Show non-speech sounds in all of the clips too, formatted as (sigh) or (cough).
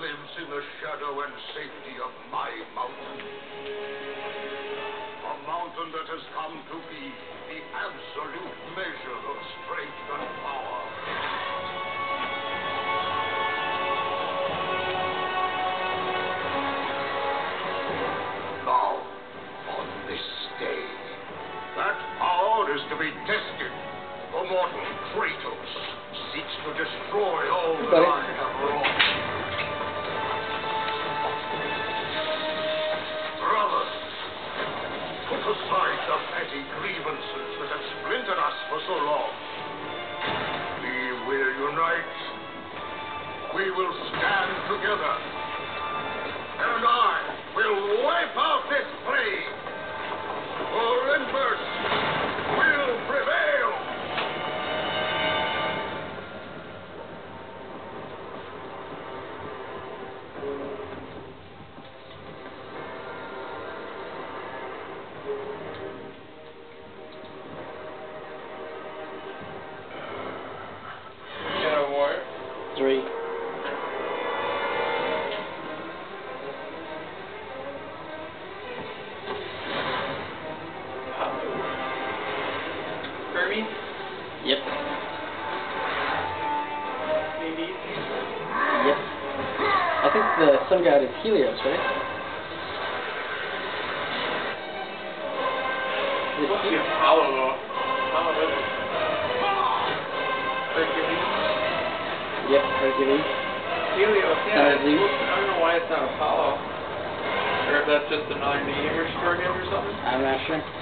lives in the shadow and safety of my mountain. A mountain that has come to be the absolute measure of strength and power. Now, on this day, that power is to be tested. The mortal Kratos seeks to destroy all that I have wrought. I think the sun god is Helios, right? Is it Must Apollo though. Apollo doesn't. Hercules. Yep, Hercules. Helios, yeah. It's Zeus. supposed to- I don't know why it's not Apollo. Or if that's just another name or him or something. I'm not sure.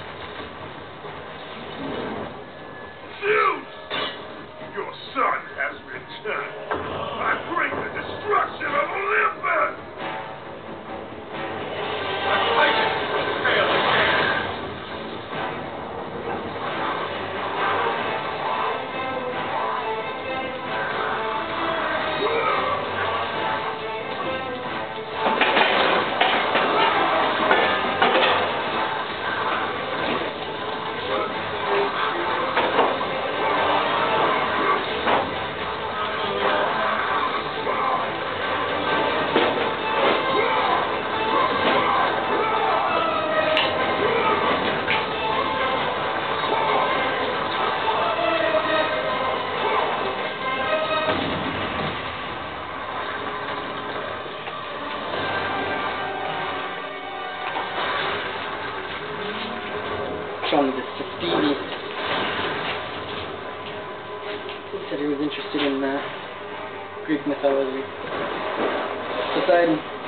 Mythology. Poseidon.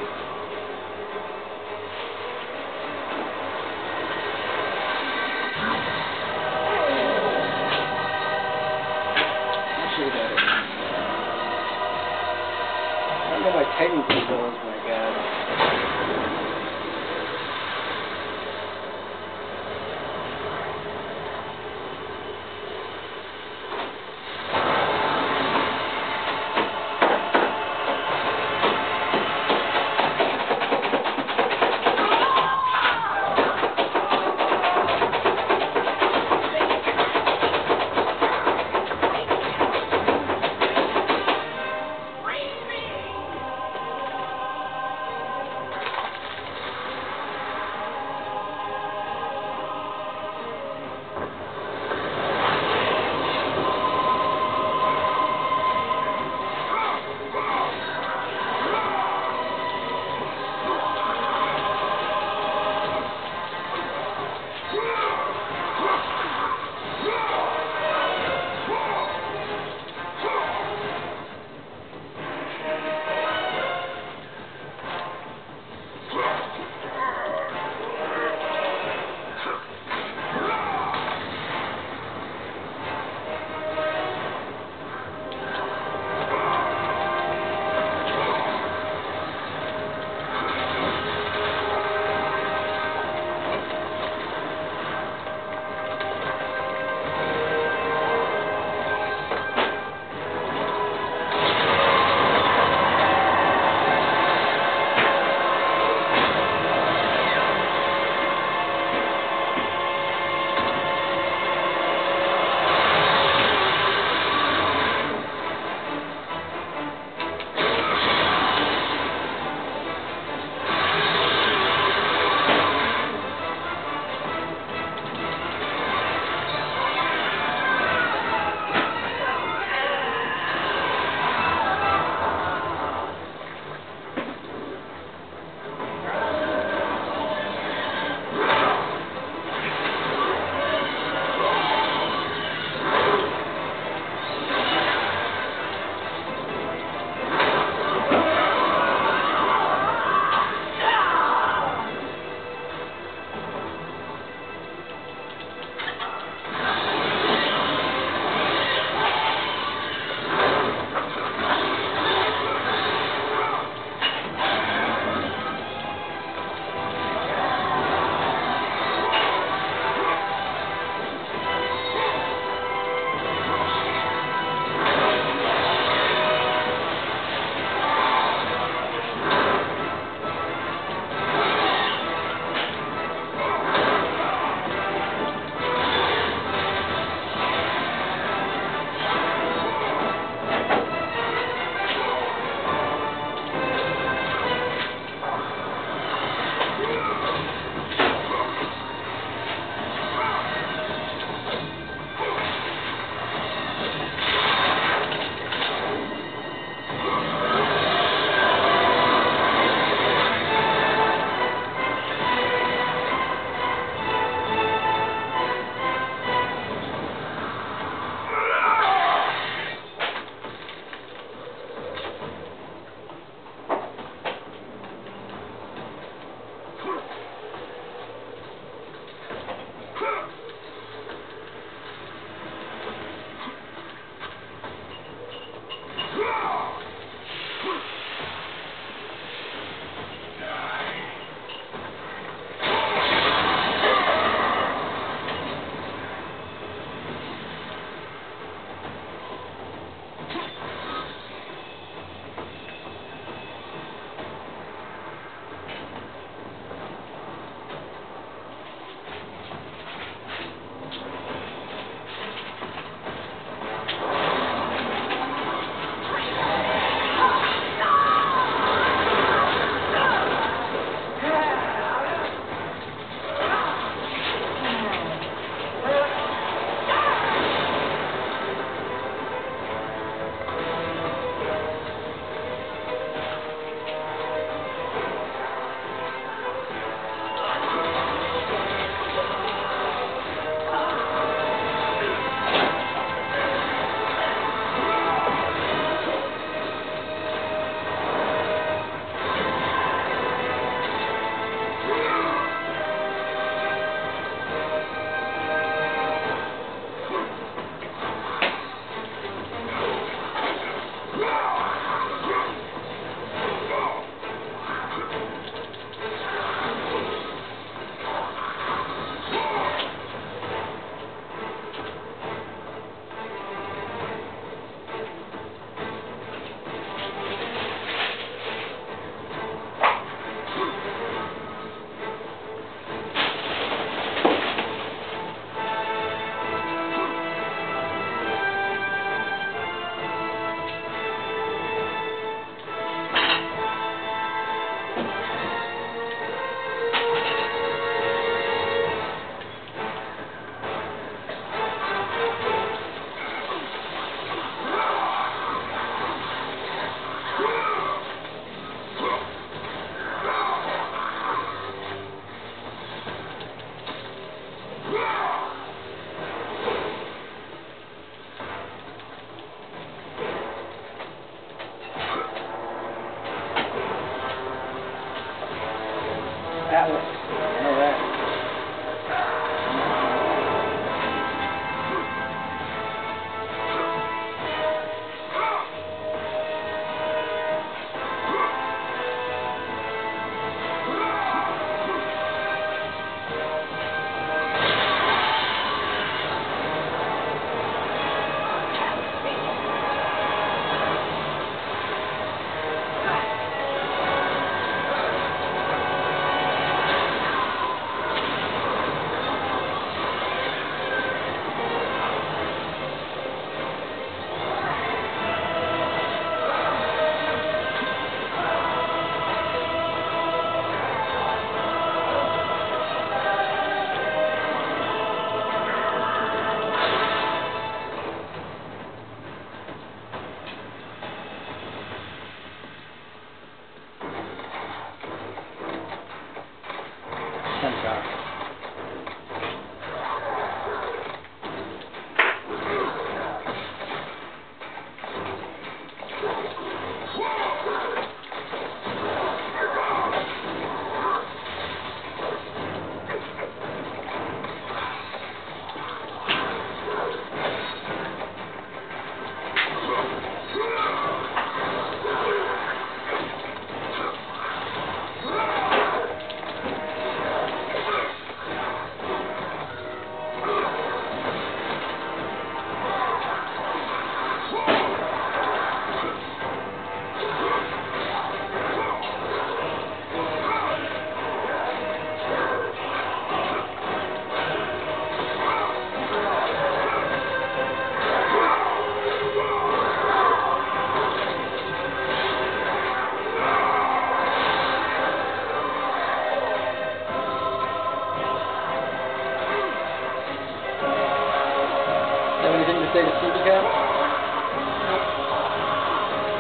Say Stevie Cat?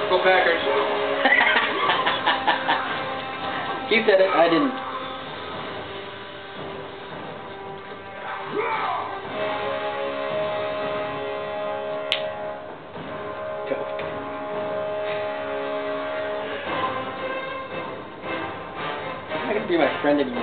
Go Packers. (laughs) he said it, I didn't. Go. Not gonna be my friend anymore.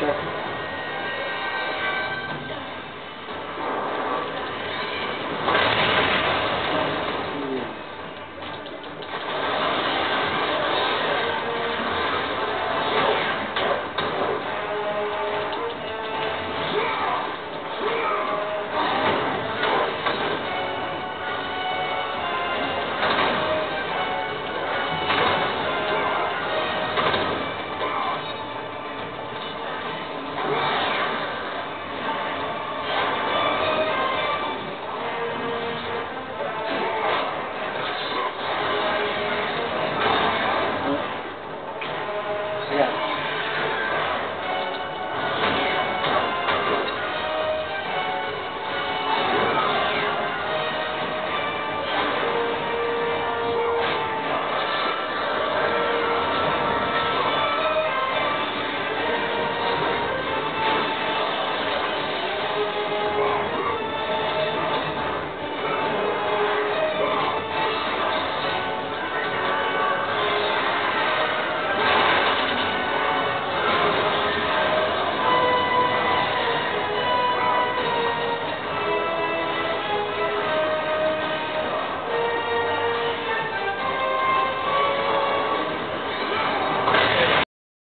sure.